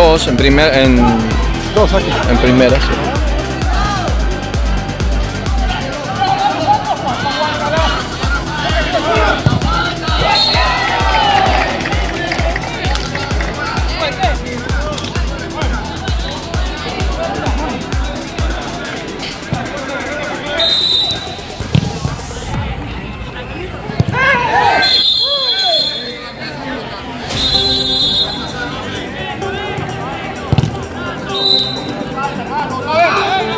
Dos en, primer, en, Dos aquí. en primera, sí. ¡Eh!